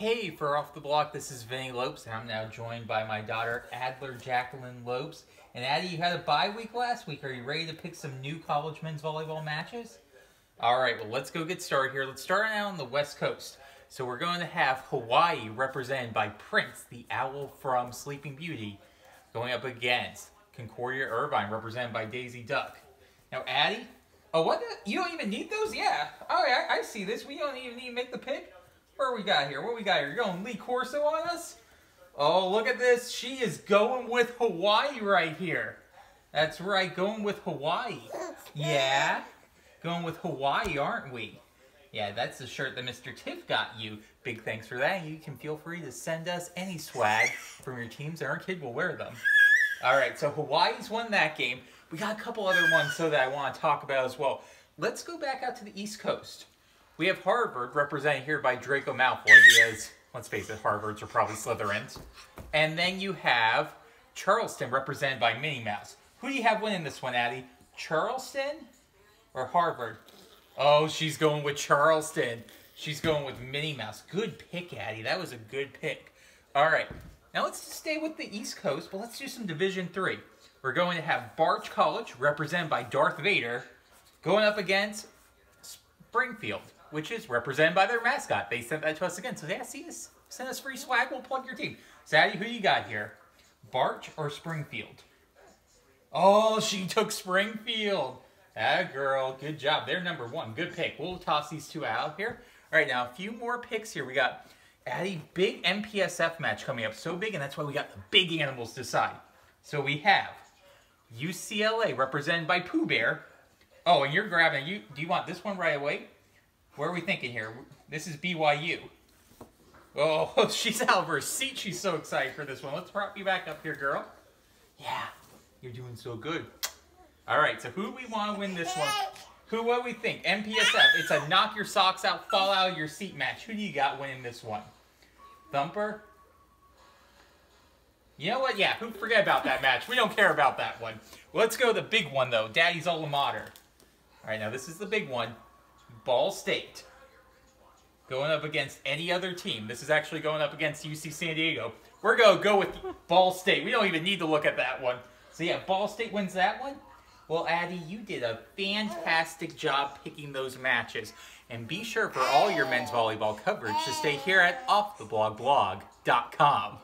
Hey, for Off the Block, this is Vinnie Lopes, and I'm now joined by my daughter, Adler Jacqueline Lopes. And Addie, you had a bye week last week. Are you ready to pick some new college men's volleyball matches? All right, well, let's go get started here. Let's start out on the West Coast. So we're going to have Hawaii represented by Prince, the owl from Sleeping Beauty, going up against Concordia Irvine, represented by Daisy Duck. Now, Addie, oh, what? The, you don't even need those? Yeah. Oh, I see this. We don't even need to make the pick. Where we got here? What we got here? You're going Lee Corso on us? Oh, look at this. She is going with Hawaii right here. That's right, going with Hawaii. Yeah, going with Hawaii, aren't we? Yeah, that's the shirt that Mr. Tiff got you. Big thanks for that. You can feel free to send us any swag from your teams, and our kid will wear them. All right, so Hawaii's won that game. We got a couple other ones so that I want to talk about as well. Let's go back out to the East Coast. We have Harvard represented here by Draco Malfoy because, let's face it, Harvards are probably Slytherins. And then you have Charleston represented by Minnie Mouse. Who do you have winning this one, Addie? Charleston or Harvard? Oh, she's going with Charleston. She's going with Minnie Mouse. Good pick, Addie. That was a good pick. All right. Now let's stay with the East Coast, but let's do some Division 3. We're going to have Baruch College, represented by Darth Vader, going up against Springfield which is represented by their mascot. They sent that to us again. So yeah, see this? Send us free swag. We'll plug your team. Sadie, who you got here? Baruch or Springfield? Oh, she took Springfield. That girl. Good job. They're number one. Good pick. We'll toss these two out here. All right, now a few more picks here. We got Addie, big MPSF match coming up. So big, and that's why we got the big animals to decide. So we have UCLA represented by Pooh Bear. Oh, and you're grabbing, you. do you want this one right away? Where are we thinking here? This is BYU. Oh, she's out of her seat. She's so excited for this one. Let's prop you back up here, girl. Yeah, you're doing so good. All right, so who we want to win this one? Who, what we think? MPSF. It's a knock your socks out, fall out of your seat match. Who do you got winning this one? Thumper? You know what? Yeah, who forget about that match. We don't care about that one. Let's go the big one, though. Daddy's alma mater. All right, now this is the big one. Ball State going up against any other team. This is actually going up against UC San Diego. We're going to go with Ball State. We don't even need to look at that one. So yeah, Ball State wins that one. Well, Addie, you did a fantastic job picking those matches. And be sure for all your men's volleyball coverage to stay here at offtheblockblog.com.